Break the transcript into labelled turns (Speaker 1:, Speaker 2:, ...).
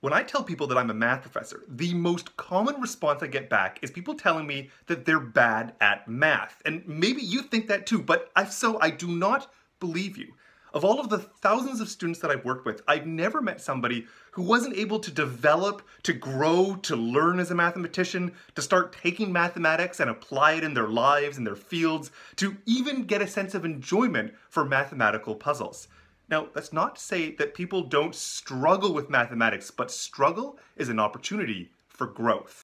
Speaker 1: When I tell people that I'm a math professor, the most common response I get back is people telling me that they're bad at math. And maybe you think that too, but I, so I do not believe you. Of all of the thousands of students that I've worked with, I've never met somebody who wasn't able to develop, to grow, to learn as a mathematician, to start taking mathematics and apply it in their lives and their fields, to even get a sense of enjoyment for mathematical puzzles. Now, that's not to say that people don't struggle with mathematics, but struggle is an opportunity for growth.